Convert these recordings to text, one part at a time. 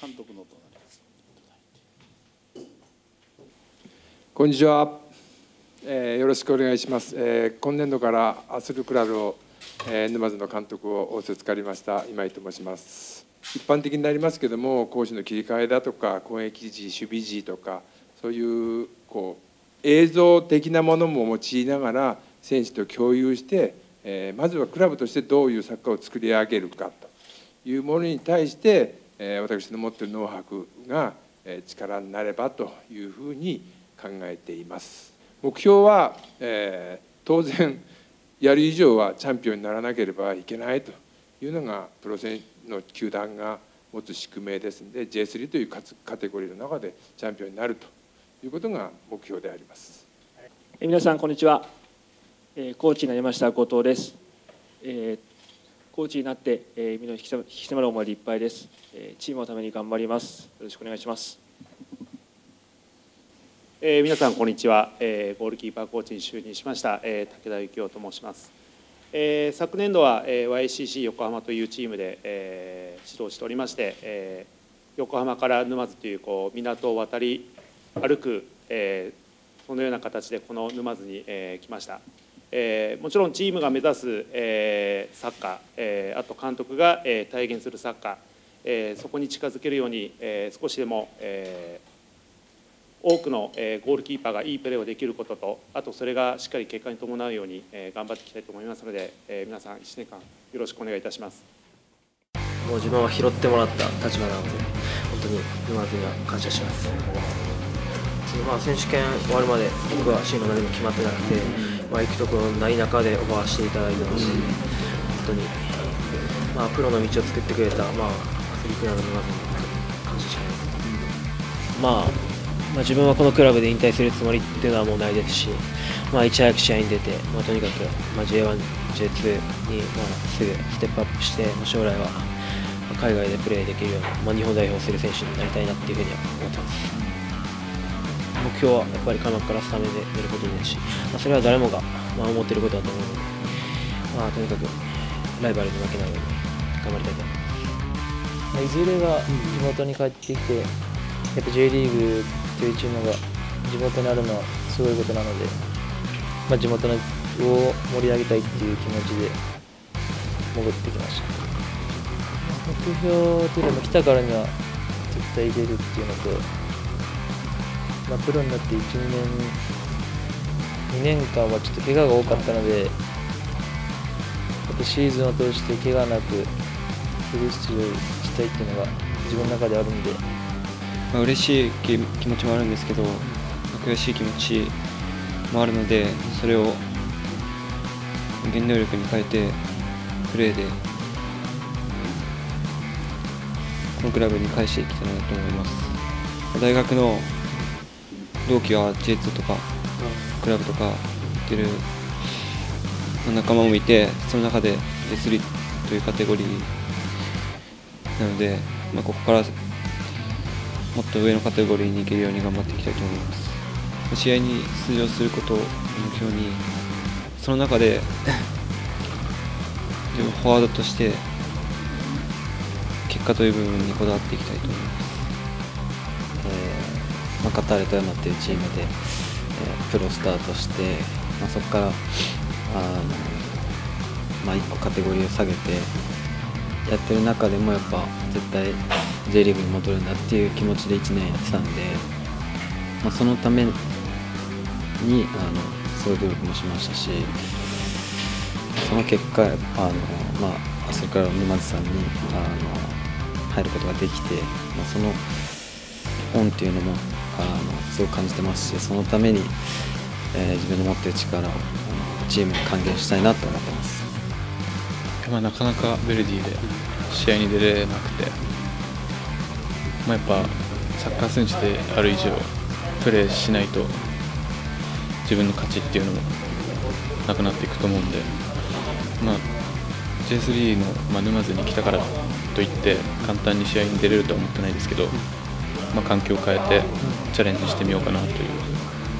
監督のとなります。こんにちは、えーよろしくお願いします、えー今年度からアスルクラブを、えー沼津の監督を仰せつかりました今井と申します。一般的になりますけども攻守の切り替えだとか攻撃時守備時とかそういうこう映像的なものも用いながら選手と共有して、えーまずはクラブとしてどういうサッカーを作り上げるかというものに対して、私の持っているノウハウが、力になればというふうに考えています。目標は、えー当然やる以上はチャンピオンにならなければいけないというのがプロ選手の球団が持つ宿命ですので J3 というカカテゴリーの中でチャンピオンになるということが目標であります。皆さんこんにちは、えーコーチの山下後藤です、えーコーチになって、えー、身の引き引き迫る思いでいっぱいです、えーチームのために頑張ります。よろしくお願いします。えー皆さんこんにちは、えーゴールキーパーコーチに就任しました、えー武田幸雄と申します、えー昨年度は、えー YCC 横浜というチームで、えー指導しておりまして、えー横浜から沼津というこう港を渡り歩く、えーそのような形でこの沼津に、えー来ました、えーもちろんチームが目指す、えーサッカー、えーあと監督が、えー体現するサッカー、えーそこに近づけるように、えー少しでも、えー多くのえーゴールキーパーがいいプレーをできることとあとそれがしっかり結果に伴うようにえー頑張っていきたいと思いますのでえー皆さん1年間よろしくお願いいたします。もう自分は拾ってもらった立場なので本当に沼津には感謝しますそのまあ選手権終わるまで僕は進路何も決まってなくて、まあ、行くところない中でオファーしていただいてますし本当に、まあ、プロの道を作ってくれた、まあ、アスリートなの沼津に感謝します。まあ、まあ、自分はこのクラブで引退するつもりっていうのはもうないですし、まあ、いち早く試合に出て、まあ、とにかく、まあ、J1、J2 に、まあ、すぐステップアップして、まあ将来はまあ海外でプレーできるような、まあ、日本代表をする選手になりたいなっていうふうには思ってます。目標はやっぱり開幕からスタメンで出ることですし、まあ、それは誰もが、まあ、思っていることだと思うので、まあ、とにかくライバルに負けないように頑張りたいと思います。まあいずれは地元に帰ってきて、やっぱ J リーグというチームが地元にあるのはすごいことなので、まあ、地元のを盛り上げたいっていう気持ちで潜ってきました目標というか来たからには絶対出るっていうのと、まあ、プロになって1、2年2年間はちょっと怪我が多かったのでシーズンを通して怪我なくフル出場したいっていうのが自分の中であるんで、まあ、嬉しい気気持ちもあるんですけど、まあ悔しい気持ちもあるのでそれを原動力に変えてプレーでこのクラブに返していきたいなと思います。大学の同期は J2 とかクラブとか行ってるまあ仲間もいてその中で J3 というカテゴリーなので、まあ、ここからもっと上のカテゴリーに行けるように頑張っていきたいと思います。試合に出場することを目標にその中で自分フォワードとして結果という部分にこだわっていきたいと思います。えーまあ、カタール富山っていうチームで、えープロスタートして、まあ、そこからあの、まあ、1個カテゴリーを下げてやってる中でもやっぱ絶対 J リーグに戻るんだっていう気持ちで1年やってたんで、まあ、そのためにあのそうい努力もしましたしその結果あの、まあ、それから沼津さんにあの入ることができて、まあ、その恩っていうのもあのすごく感じてますしそのために、えー自分の持っている力をチームに還元したいなと思ってます。まあ、なかなかベルディで試合に出れなくて、まあ、やっぱサッカー選手である以上プレーしないと自分の勝ちっていうのもなくなっていくと思うんで、まあ、J3 の、まあ、沼津に来たからといって簡単に試合に出れるとは思ってないですけど、まあ、環境を変えてチャレンジしてみようかなという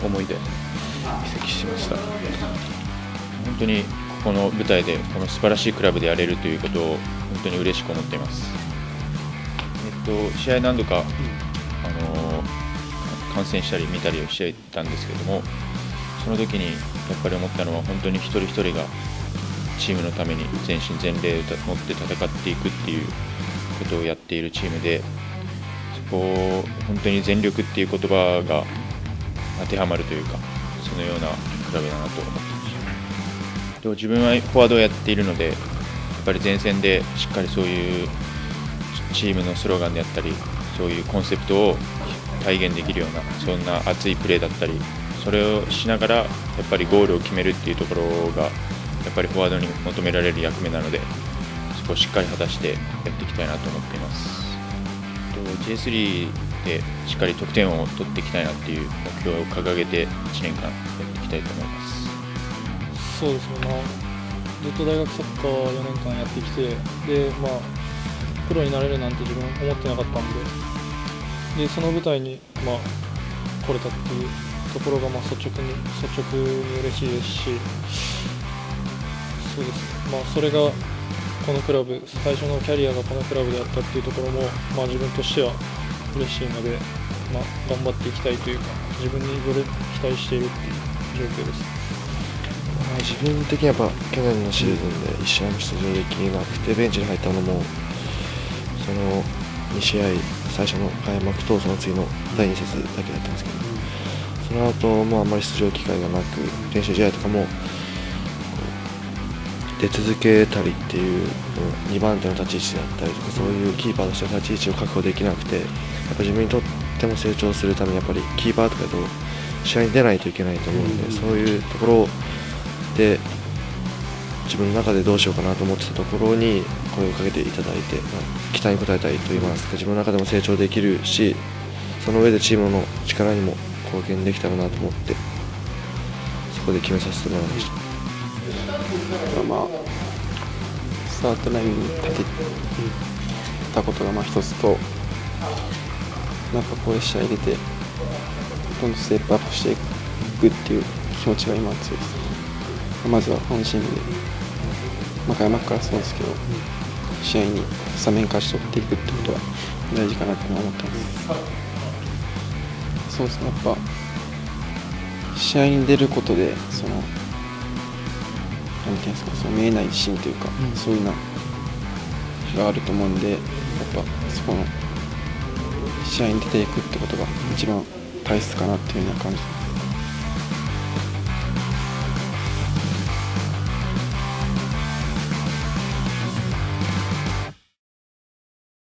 思いで移籍しました。本当にこの舞台でこの素晴らしいクラブでやれるということを本当に嬉しく思っています。えっと、試合何度か、あの観戦したり見たりをしていたんですけどもその時にやっぱり思ったのは本当に一人一人がチームのために全身全霊を持って戦っていくっていうことをやっているチームでこを本当に全力っていう言葉が当てはまるというかそのようなクラブだなと思ってましたでも自分はフォワードをやっているのでやっぱり前線でしっかりそういうチームのスローガンであったりそういうコンセプトを体現できるようなそんな熱いプレーだったりそれをしながらやっぱりゴールを決めるっていうところがやっぱりフォワードに求められる役目なのでそこをしっかり果たしてやっていきたいなと思っています。J3 でしっかり得点を取っていきたいなっていう目標を掲げて1年間やっていきたいと思います。そうですね、まあ、ずっと大学サッカー4年間やってきてで、まあ、プロになれるなんて自分思ってなかったんででその舞台に、まあ、来れたっていうところが、まあ、率直に率直に嬉しいですしそうです、まあ、それがこのクラブ最初のキャリアがこのクラブであったっていうところも、まあ、自分としては嬉しいので、まあ、頑張っていきたいというか自分により期待しているっていう状況です。まあ、自分的にはやっぱ去年のシーズンで1試合も出場できなくてベンチに入ったのもその2試合最初の開幕とその次の第2節だけだったんですけど、その後もあんまり出場機会がなく練習試合とかも出続けたりっていう2番手の立ち位置だったりとかそういうキーパーとしての立ち位置を確保できなくてやっぱ自分にとっても成長するためにやっぱりキーパーとかだと試合に出ないといけないと思うんで、そういうところで自分の中でどうしようかなと思ってたところに声をかけていただいて、まあ、期待に応えたいといいますか自分の中でも成長できるしその上でチームの力にも貢献できたらなと思ってそこで決めさせてもらいました。まあ、スタートラインに立てたことがまあ一つと、なんかこういう試合出て、どんどんステップアップしていくっていう気持ちが今強いです。まずは本チームで、まあ、開幕からそうですけど、試合にスタメン勝ち取っていくってことは大事かなって思ってます。そうですね、やっぱ、試合に出ることで、その、ていうんですかその見えない自信というか、うん、そういうのがあると思うんでやっぱそこの試合に出ていくってことが一番大切かなっていうような感じです。